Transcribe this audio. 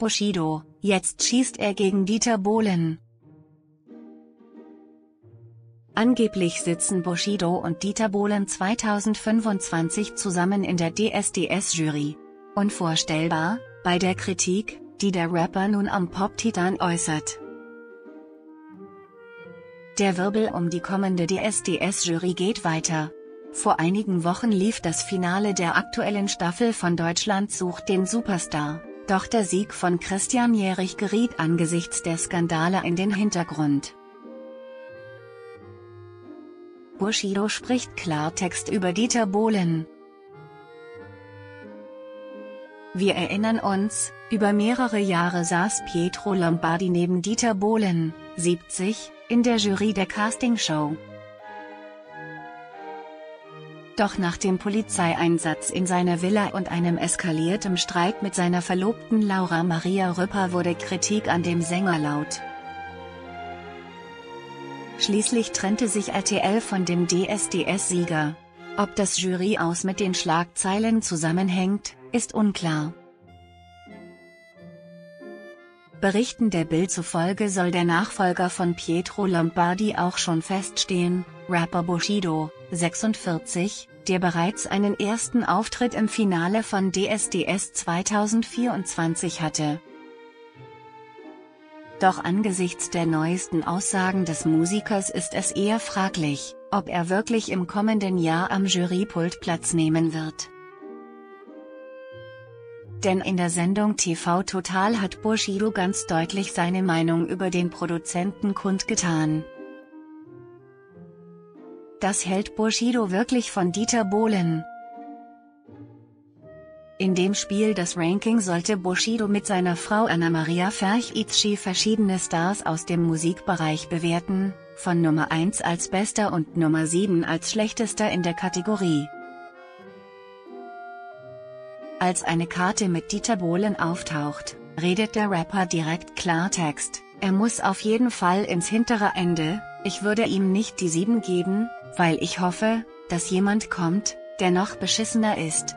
Bushido, jetzt schießt er gegen Dieter Bohlen. Angeblich sitzen Bushido und Dieter Bohlen 2025 zusammen in der DSDS-Jury. Unvorstellbar, bei der Kritik, die der Rapper nun am Pop-Titan äußert. Der Wirbel um die kommende DSDS-Jury geht weiter. Vor einigen Wochen lief das Finale der aktuellen Staffel von Deutschland sucht den Superstar, doch der Sieg von Christian Jährich geriet angesichts der Skandale in den Hintergrund. Bushido spricht Klartext über Dieter Bohlen. Wir erinnern uns, über mehrere Jahre saß Pietro Lombardi neben Dieter Bohlen, 70, in der Jury der Castingshow. Doch nach dem Polizeieinsatz in seiner Villa und einem eskaliertem Streit mit seiner Verlobten Laura Maria Rüpper wurde Kritik an dem Sänger laut. Schließlich trennte sich RTL von dem DSDS-Sieger. Ob das Jury aus mit den Schlagzeilen zusammenhängt, ist unklar. Berichten der Bild zufolge soll der Nachfolger von Pietro Lombardi auch schon feststehen, Rapper Bushido, 46, der bereits einen ersten Auftritt im Finale von DSDS 2024 hatte. Doch angesichts der neuesten Aussagen des Musikers ist es eher fraglich, ob er wirklich im kommenden Jahr am Jurypult Platz nehmen wird. Denn in der Sendung TV Total hat Bushido ganz deutlich seine Meinung über den Produzenten kundgetan. Das hält Bushido wirklich von Dieter Bohlen, in dem Spiel Das Ranking sollte Bushido mit seiner Frau Anna-Maria Ferch-Itschi verschiedene Stars aus dem Musikbereich bewerten, von Nummer 1 als bester und Nummer 7 als schlechtester in der Kategorie. Als eine Karte mit Dieter Bohlen auftaucht, redet der Rapper direkt Klartext, er muss auf jeden Fall ins hintere Ende, ich würde ihm nicht die 7 geben, weil ich hoffe, dass jemand kommt, der noch beschissener ist.